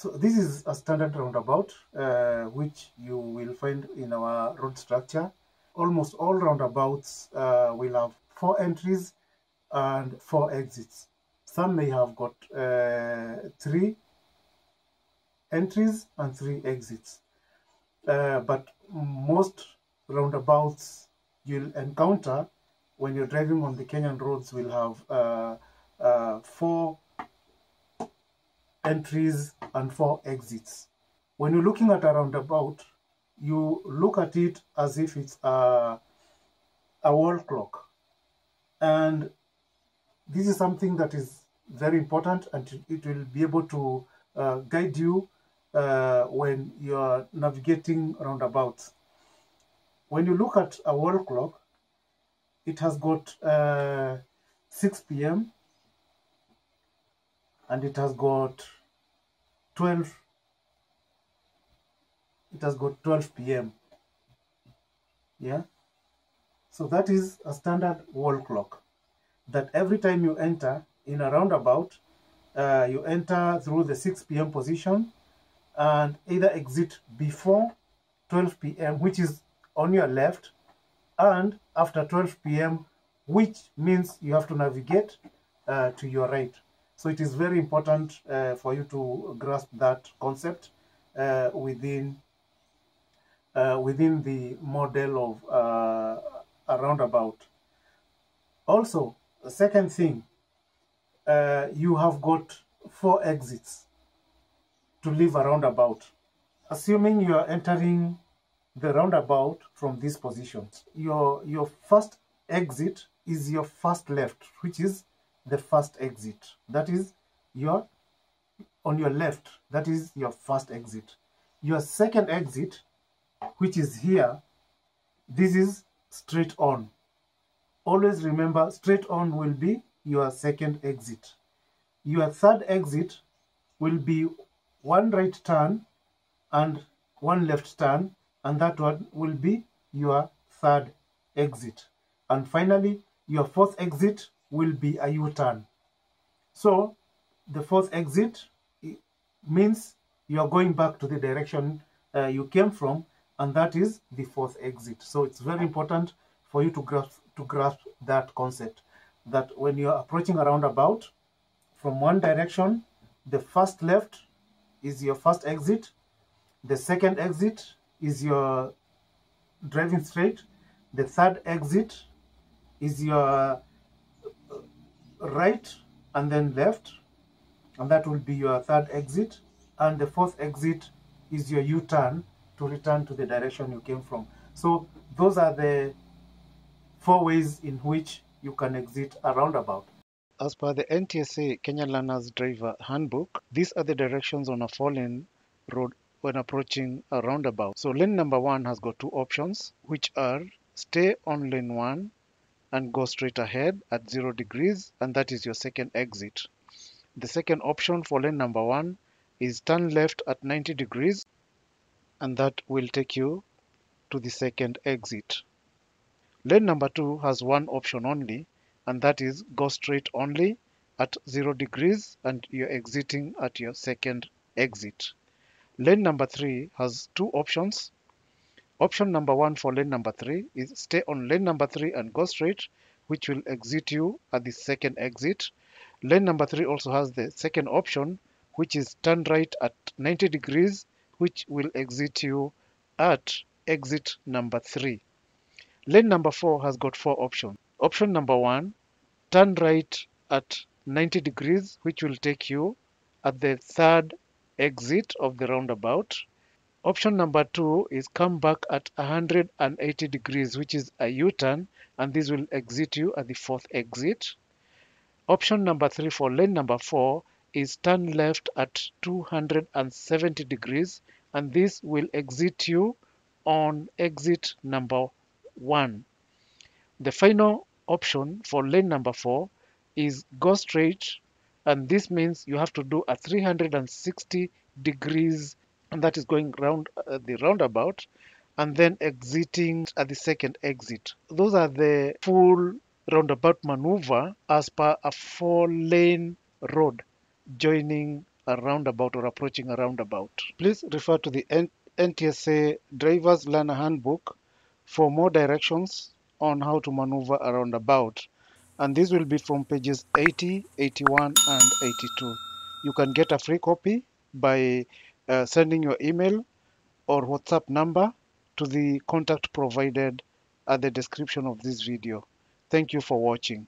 So this is a standard roundabout uh, which you will find in our road structure. Almost all roundabouts uh, will have four entries and four exits. Some may have got uh, three entries and three exits. Uh, but most roundabouts you'll encounter when you're driving on the Kenyan roads will have uh, uh, four entries and four exits. When you're looking at a roundabout, you look at it as if it's a, a wall clock. And this is something that is very important and it will be able to uh, guide you uh, when you're navigating roundabouts. When you look at a wall clock, it has got uh, 6 p.m. and it has got 12 it has got 12 p.m. yeah so that is a standard wall clock that every time you enter in a roundabout uh, you enter through the 6 p.m. position and either exit before 12 p.m. which is on your left and after 12 p.m. which means you have to navigate uh, to your right so it is very important uh, for you to grasp that concept uh, within uh, within the model of uh, a roundabout. Also, the second thing, uh, you have got four exits to leave a roundabout. Assuming you are entering the roundabout from these positions, your your first exit is your first left, which is the first exit. That is your on your left. That is your first exit. Your second exit, which is here, this is straight on. Always remember, straight on will be your second exit. Your third exit will be one right turn and one left turn, and that one will be your third exit. And finally, your fourth exit will be a U-turn. So the fourth exit means you are going back to the direction uh, you came from, and that is the fourth exit. So it's very important for you to grasp to grasp that concept that when you are approaching a roundabout from one direction, the first left is your first exit, the second exit is your driving straight, the third exit is your right and then left. And that will be your third exit. And the fourth exit is your u-turn to return to the direction you came from. So those are the four ways in which you can exit a roundabout. As per the NTSA Kenya Learners Driver Handbook, these are the directions on a four-lane road when approaching a roundabout. So lane number one has got two options, which are stay on lane one and go straight ahead at zero degrees, and that is your second exit. The second option for lane number one is turn left at 90 degrees, and that will take you to the second exit. Lane number two has one option only, and that is go straight only at zero degrees, and you're exiting at your second exit. Lane number three has two options. Option number one for lane number three is stay on lane number three and go straight, which will exit you at the second exit. Lane number three also has the second option, which is turn right at 90 degrees, which will exit you at exit number three. Lane number four has got four options. Option number one, turn right at 90 degrees, which will take you at the third exit of the roundabout. Option number two is come back at 180 degrees, which is a U-turn, and this will exit you at the fourth exit. Option number three for lane number four is turn left at 270 degrees, and this will exit you on exit number one. The final option for lane number four is go straight, and this means you have to do a 360 degrees, and that is going round uh, the roundabout, and then exiting at the second exit. Those are the full roundabout maneuver as per a four lane road joining a roundabout or approaching a roundabout. Please refer to the N- NTSA Driver's Learner Handbook for more directions on how to maneuver a roundabout. And these will be from pages 80, 81, and 82. You can get a free copy by uh, sending your email or WhatsApp number to the contact provided at the description of this video. Thank you for watching.